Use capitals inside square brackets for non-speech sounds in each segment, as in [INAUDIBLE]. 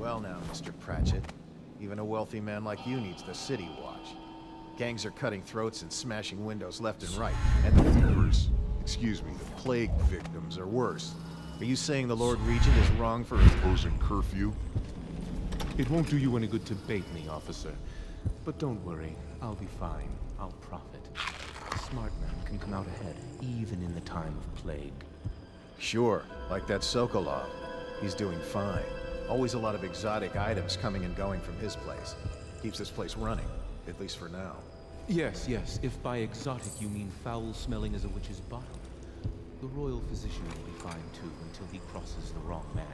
Well now, Mr. Pratchett. Even a wealthy man like you needs the city watch. Gangs are cutting throats and smashing windows left and right. And the thievers, excuse me, the plague victims are worse. Are you saying the Lord Regent is wrong for imposing curfew? It won't do you any good to bait me, officer. But don't worry, I'll be fine. I'll profit. A smart man can come out ahead, even in the time of plague. Sure, like that Sokolov. He's doing fine. Always a lot of exotic items coming and going from his place. Keeps this place running, at least for now. Yes, yes, if by exotic you mean foul-smelling as a witch's bottom. The royal physician will be fine too, until he crosses the wrong man.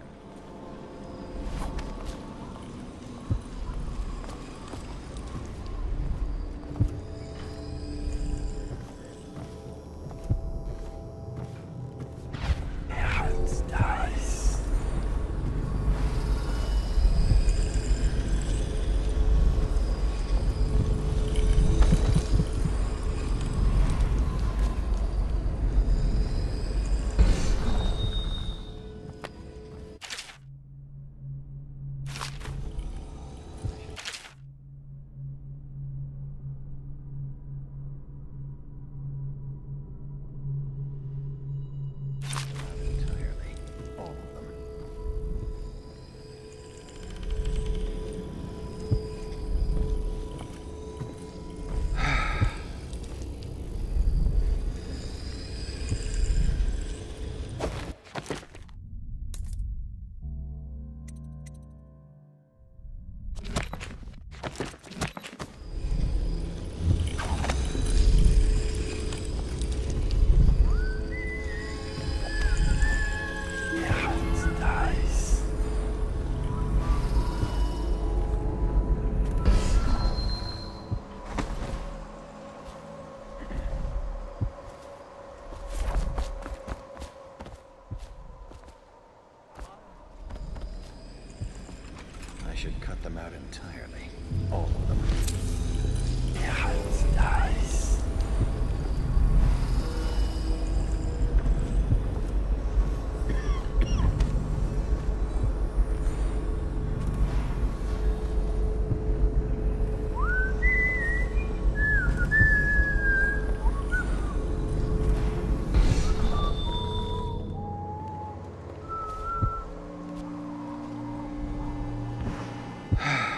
[SIGHS]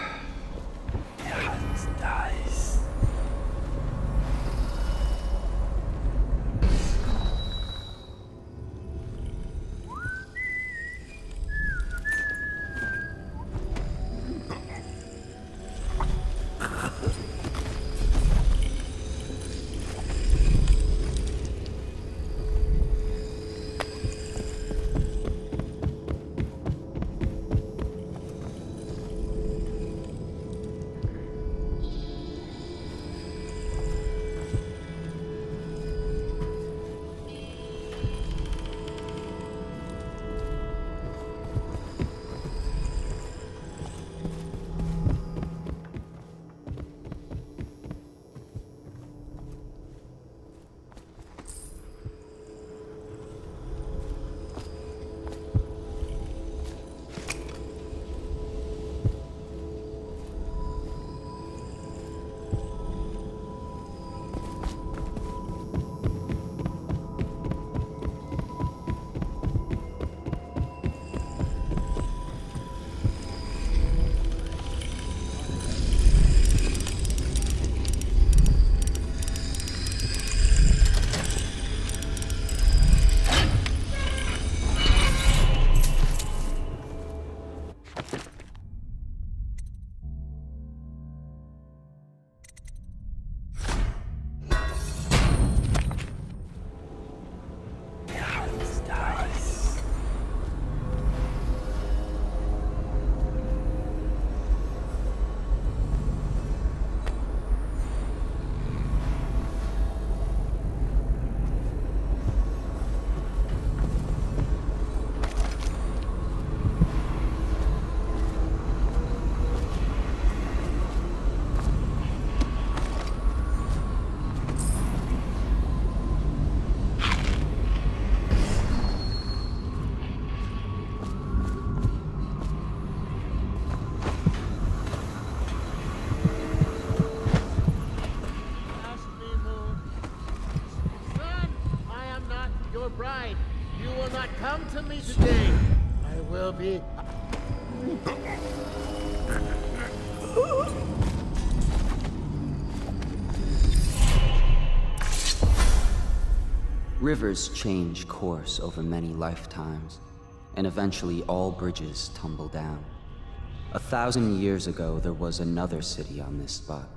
Rivers change course over many lifetimes, and eventually all bridges tumble down. A thousand years ago, there was another city on this spot.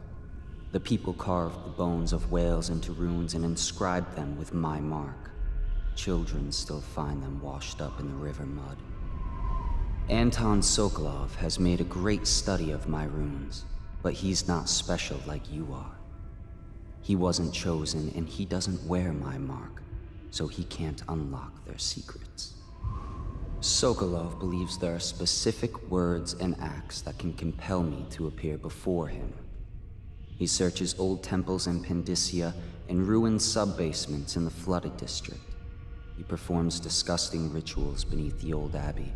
The people carved the bones of whales into runes and inscribed them with my mark. Children still find them washed up in the river mud. Anton Sokolov has made a great study of my runes, but he's not special like you are. He wasn't chosen, and he doesn't wear my mark, so he can't unlock their secrets. Sokolov believes there are specific words and acts that can compel me to appear before him. He searches old temples in Pandyssia and ruined sub-basements in the flooded district. He performs disgusting rituals beneath the old abbey.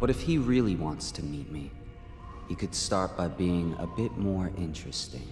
But if he really wants to meet me, he could start by being a bit more interesting.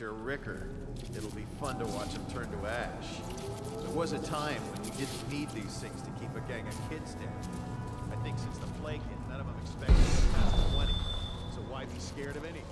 Your ricker. It'll be fun to watch them turn to ash. There was a time when we didn't need these things to keep a gang of kids down. I think since the plague hit, none of them expect them to pass 20. So why be scared of anything?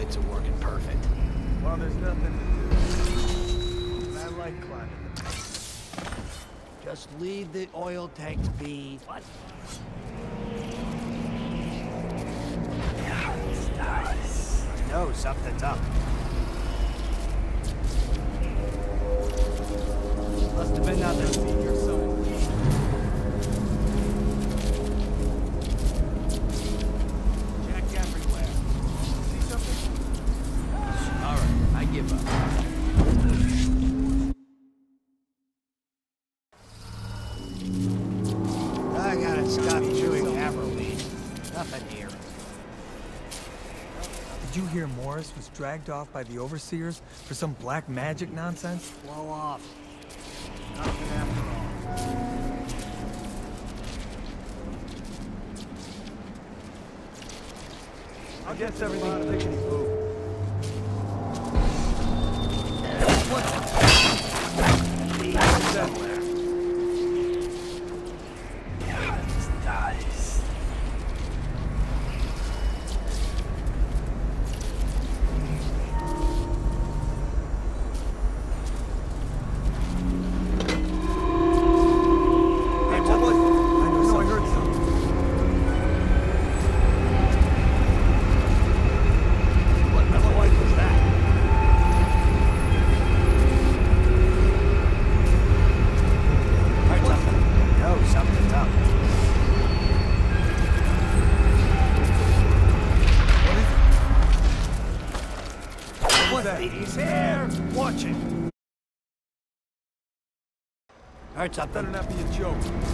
lights are working perfect. Well, there's nothing to do. I like climbing the. Just leave the oil tank be. What? Something's up. Must have been. dragged off by the Overseers for some black magic nonsense? Blow off. Nothing after all. I guess everything's taken. Heard something? Better not be a joke.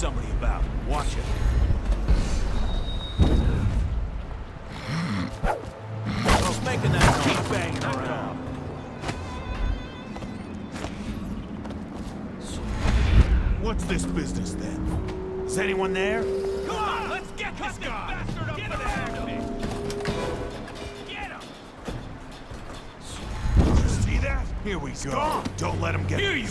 Somebody about. Watch it. Who's making that noise banging around? What's this business then? Is anyone there? Come on, let's get this guy! Get him! Get him! See that? Here we go. Don't let him get Here you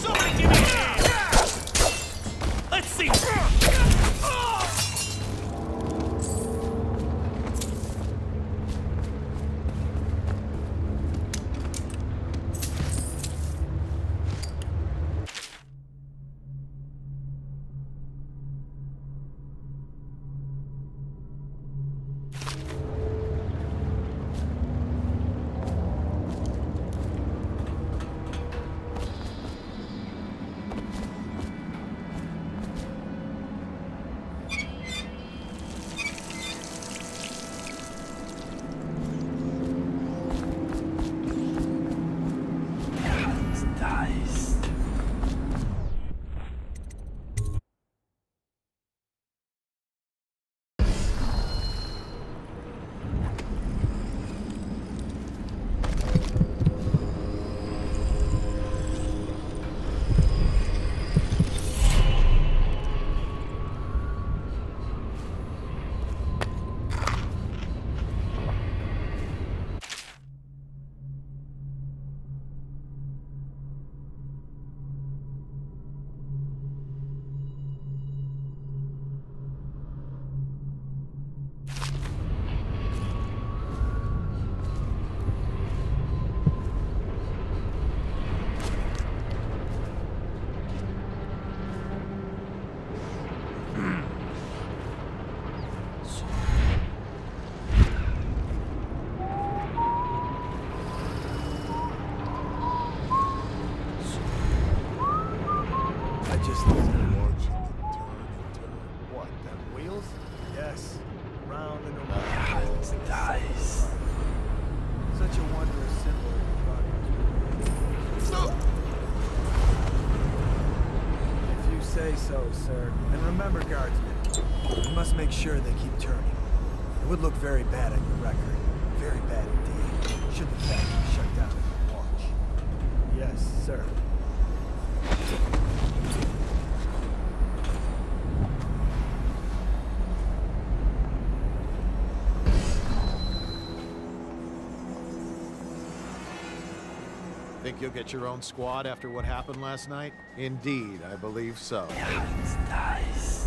say so, sir. And remember, guardsmen, you must make sure they keep turning. It would look very bad on your record. Very bad indeed. Should the factory shut down your watch. Yes, sir. Think you'll get your own squad after what happened last night? Indeed, I believe so. Nice.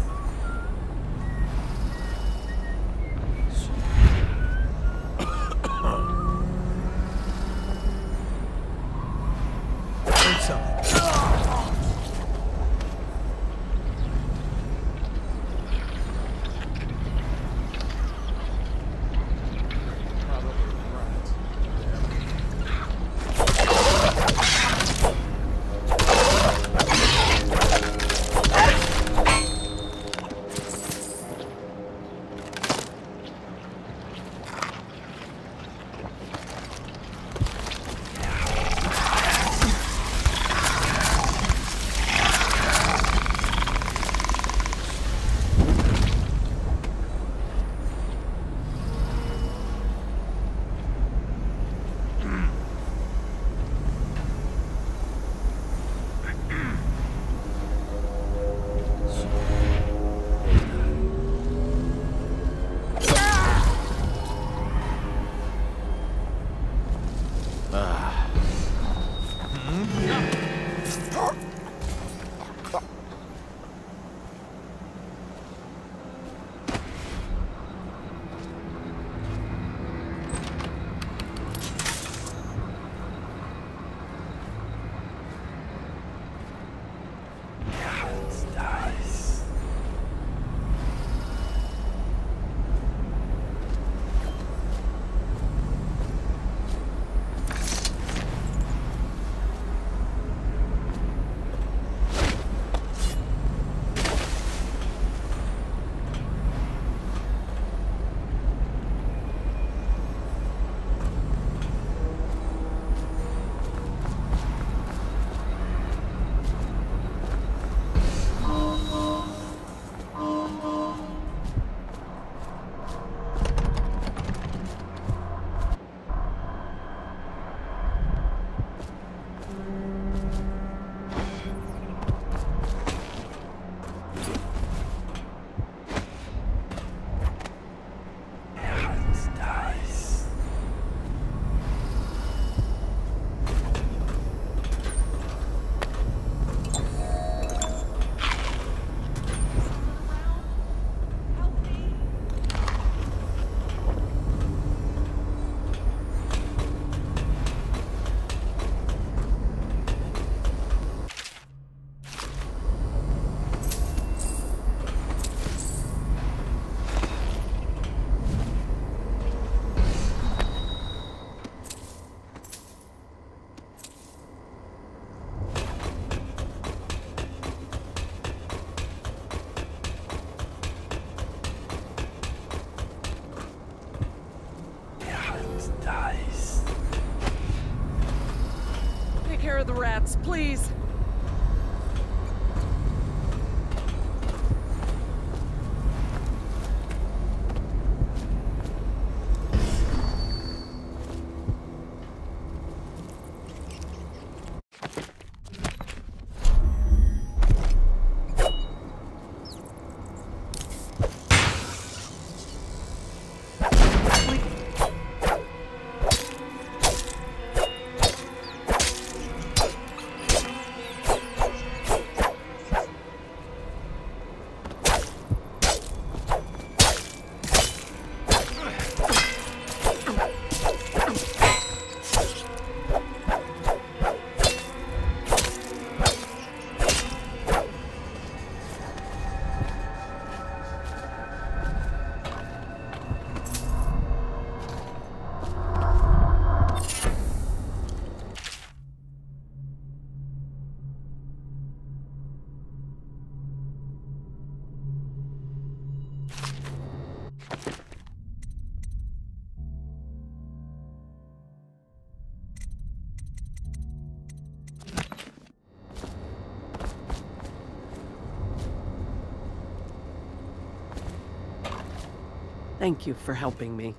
Thank you for helping me.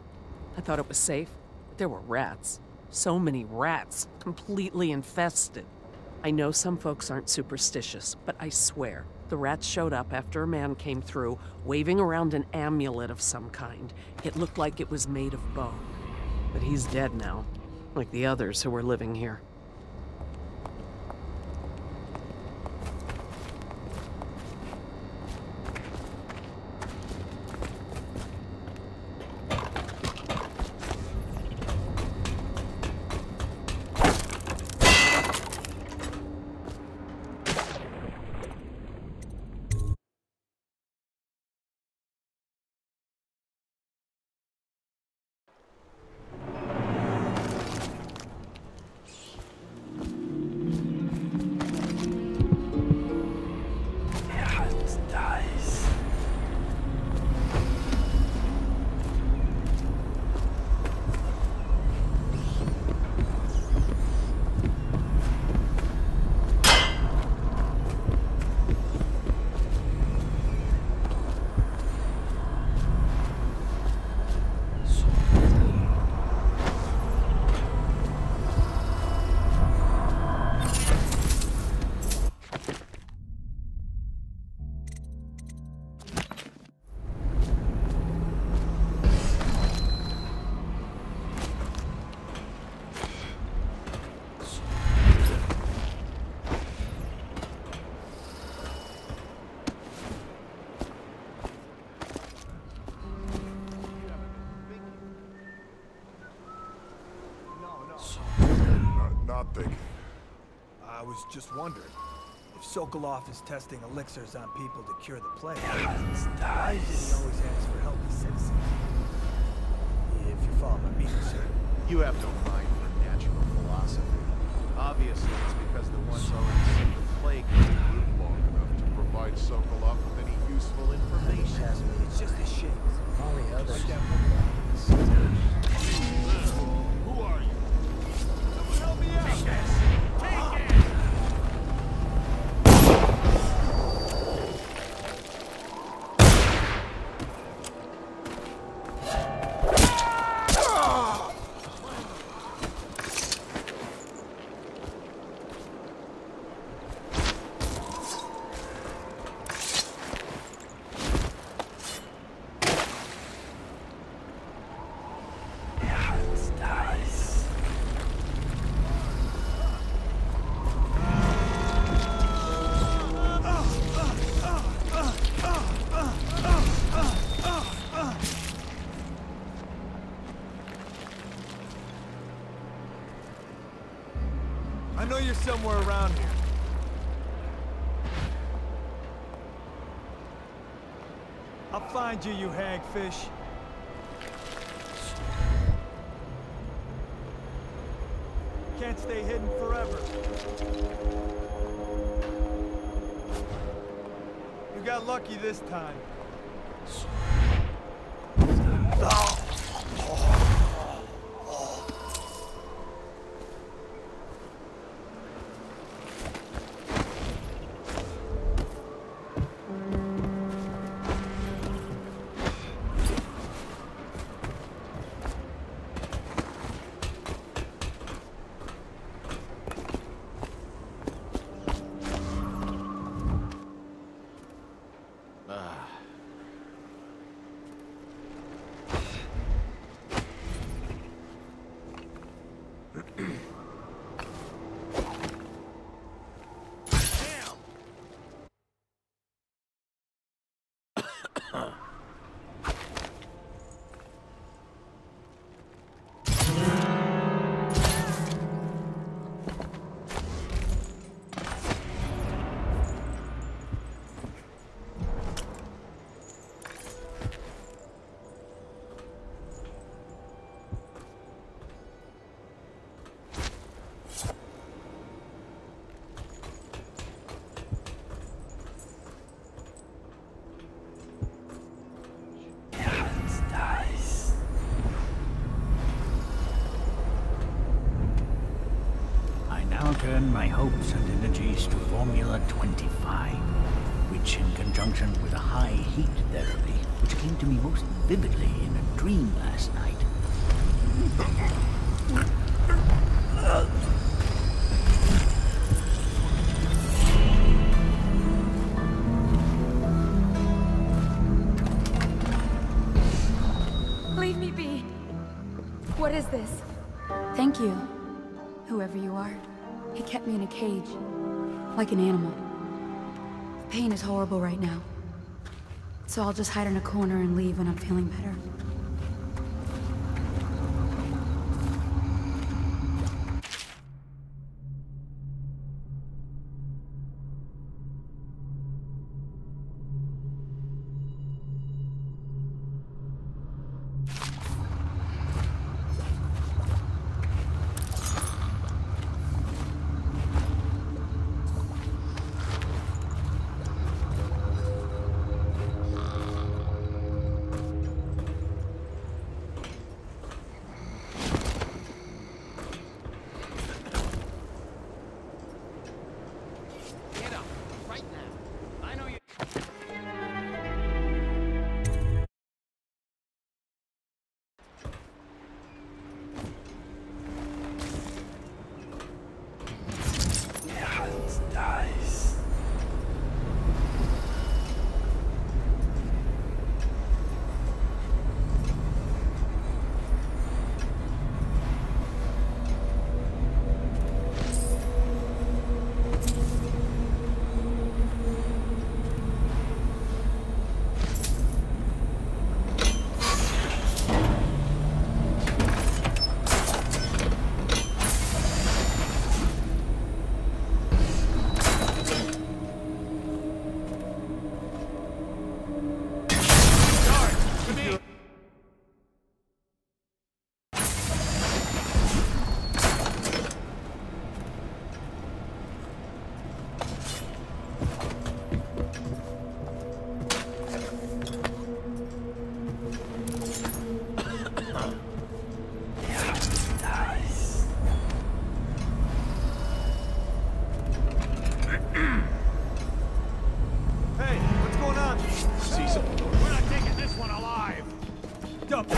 I thought it was safe, but there were rats. So many rats, completely infested. I know some folks aren't superstitious, but I swear, the rats showed up after a man came through, waving around an amulet of some kind. It looked like it was made of bone. But he's dead now, like the others who were living here. Not thinking. I was just wondering if Sokolov is testing elixirs on people to cure the plague. Why did he always ask for healthy citizens? If you follow my meaning, sir. You have no mind for natural philosophy. Obviously, it's because the ones already sick of plague didn't live long enough to provide Sokolov with any useful information. It's just his shades. All the others. Help you're somewhere around here. I'll find you, you hagfish. Can't stay hidden forever. You got lucky this time. My hopes and energies to Formula 25, which in conjunction with a high heat therapy which came to me most vividly in a dream last night. Is horrible right now. So I'll just hide in a corner and leave when I'm feeling better. We're not taking this one alive. Dump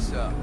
I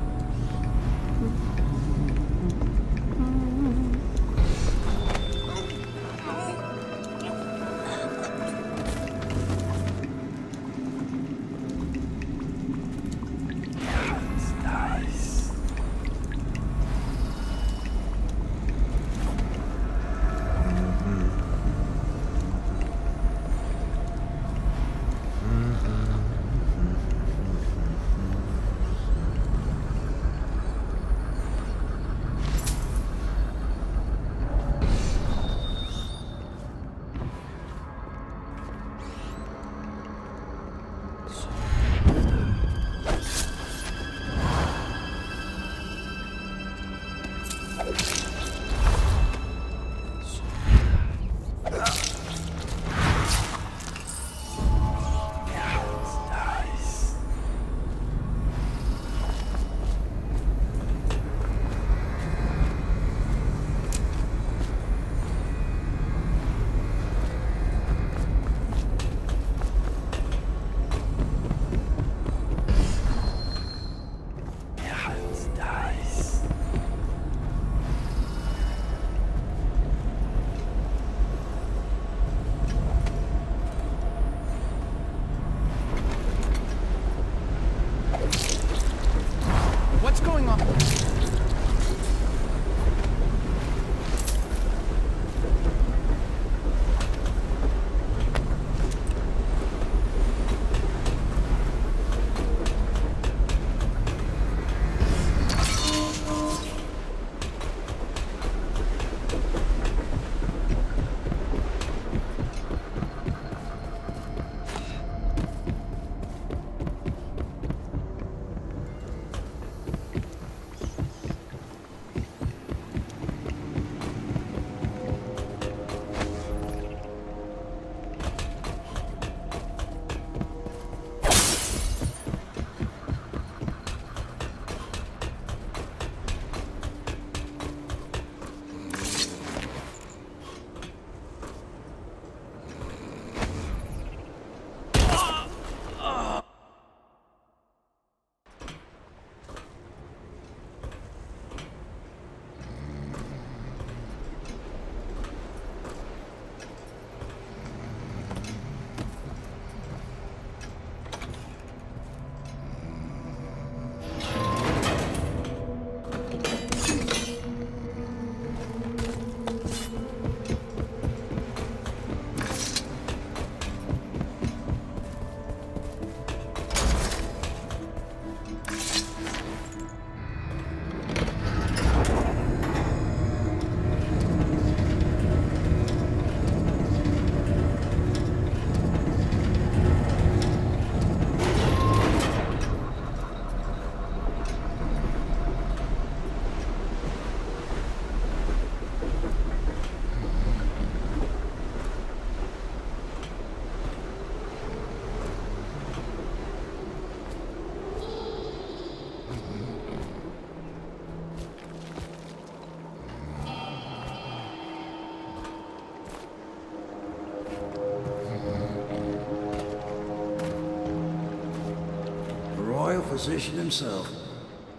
royal himself.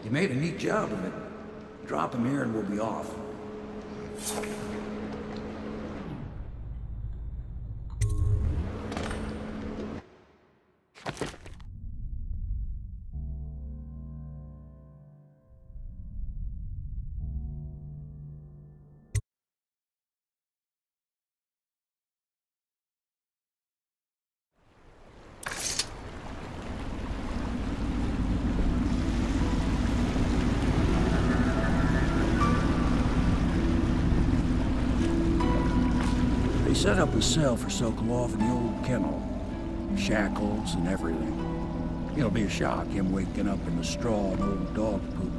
He made a neat job of it. Drop him here and we'll be off. Set up a cell for Sokolov in the old kennel. Shackles and everything. It'll be a shock, him waking up in the straw and old dog poop.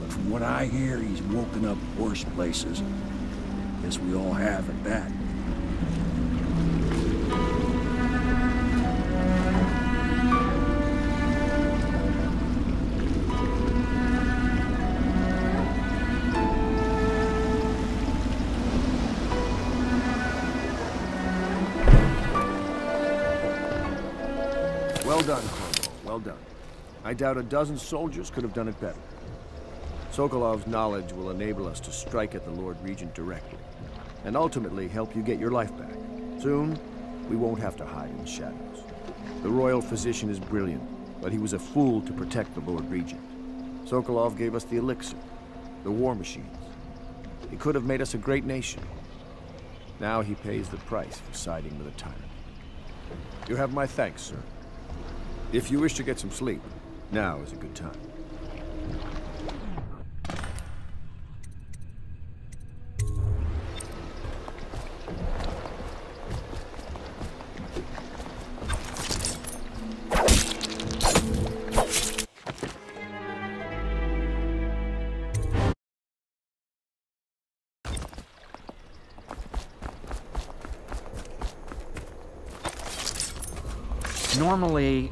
But from what I hear, he's woken up worse places. Guess we all have at that. Doubt a dozen soldiers could have done it better. Sokolov's knowledge will enable us to strike at the Lord Regent directly, and ultimately help you get your life back. Soon, we won't have to hide in the shadows. The royal physician is brilliant, but he was a fool to protect the Lord Regent. Sokolov gave us the elixir, the war machines. He could have made us a great nation. Now he pays the price for siding with a tyrant. You have my thanks, sir. If you wish to get some sleep, now is a good time. Normally,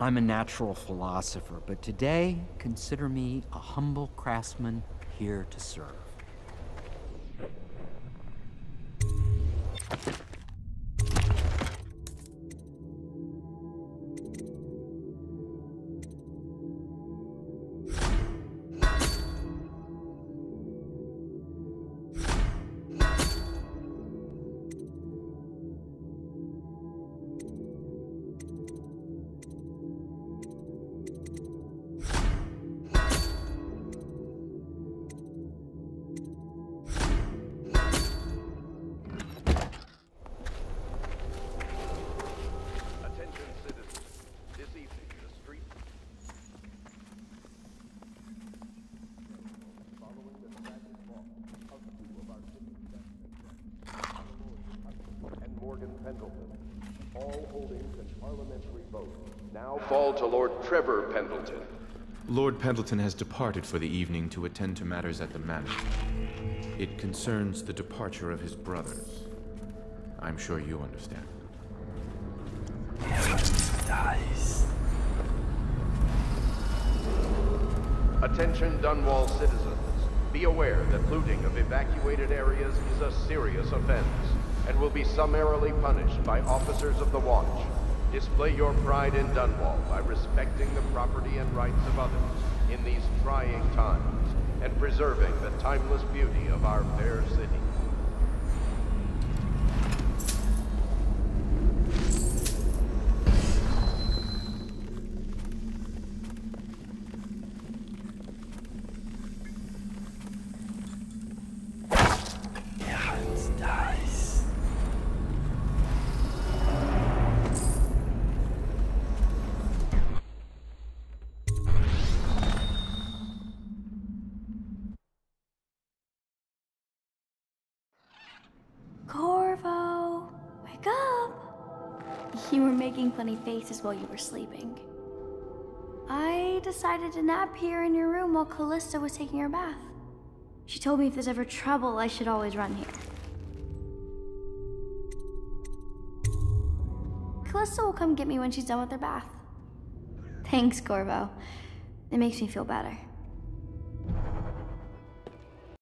I'm a natural philosopher, but today, consider me a humble craftsman here to serve. Pendleton has departed for the evening to attend to matters at the manor. It concerns the departure of his brothers. I'm sure you understand. Nice. Attention Dunwall citizens. Be aware that looting of evacuated areas is a serious offense and will be summarily punished by officers of the watch. Display your pride in Dunwall by respecting the property and rights of others in these trying times and preserving the timeless beauty of our fair city. Faces while you were sleeping. I decided to nap here in your room while Callista was taking her bath. She told me if there's ever trouble, I should always run here. Callista will come get me when she's done with her bath. Thanks, Corvo. It makes me feel better.